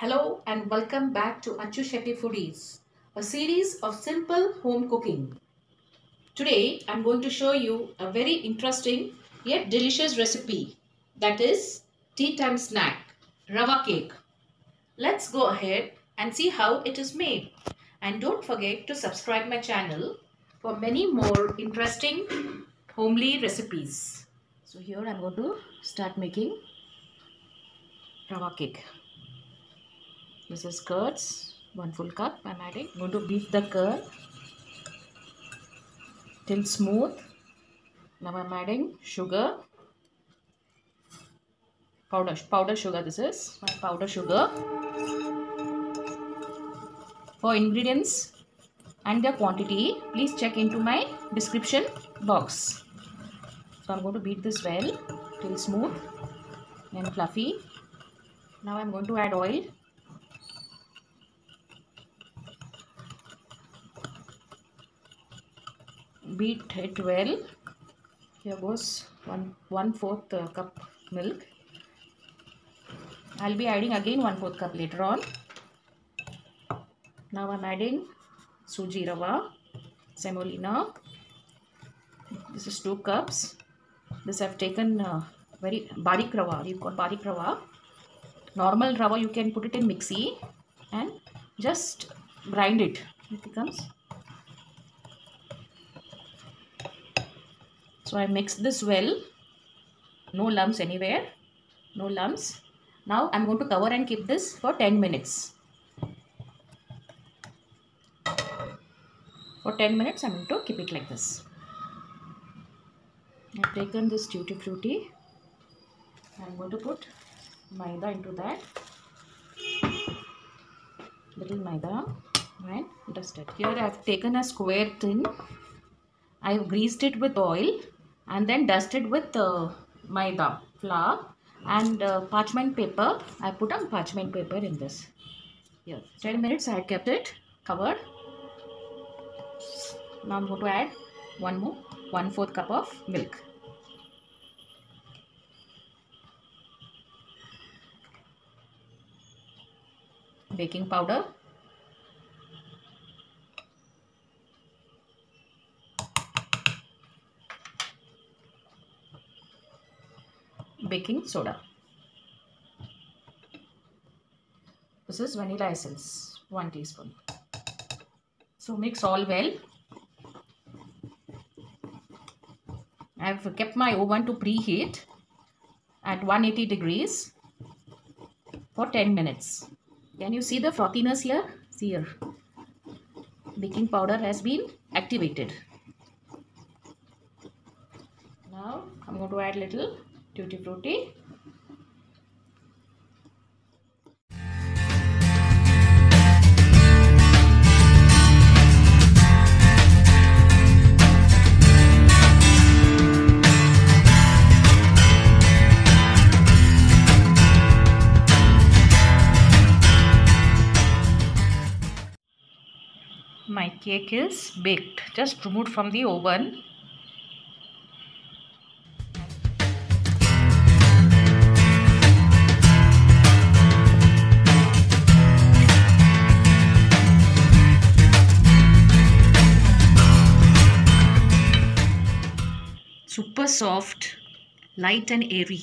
Hello and welcome back to Archu Shetti Foodies, a series of simple home cooking. Today I'm going to show you a very interesting yet delicious recipe that is tea time snack, rava cake. Let's go ahead and see how it is made. And don't forget to subscribe my channel for many more interesting homely recipes. So here I'm going to start making rava cake. This is curds, one full cup. I'm adding. I'm going to beat the curd till smooth. Now I'm adding sugar, powder powder sugar. This is my powder sugar. For ingredients and their quantity, please check into my description box. So I'm going to beat this well till smooth and fluffy. Now I'm going to add oil. Beat it well. Here goes one one fourth uh, cup milk. I'll be adding again one fourth cup later on. Now I'm adding suji rava, semolina. This is two cups. This I've taken uh, very barik rava. You've got barik rava. Normal rava you can put it in mixie and just grind it. It becomes. So I mix this well. No lumps anywhere. No lumps. Now I'm going to cover and keep this for 10 minutes. For 10 minutes I'm going to keep it like this. I've taken this tutti frutti. I'm going to put maida into that. Little maida and dust it. Here I've taken a square tin. I've greased it with oil and then dusted with uh, maida flour and uh, parchment paper. I put on parchment paper in this. Here, 10 minutes I kept it covered. Now I'm going to add one more, one fourth cup of milk. Baking powder. Baking soda. This is vanilla essence, 1 teaspoon. So mix all well. I've kept my oven to preheat at 180 degrees for 10 minutes. Can you see the frothiness here? See here. Baking powder has been activated. Now I'm going to add little tutti frutti. my cake is baked just removed from the oven super soft light and airy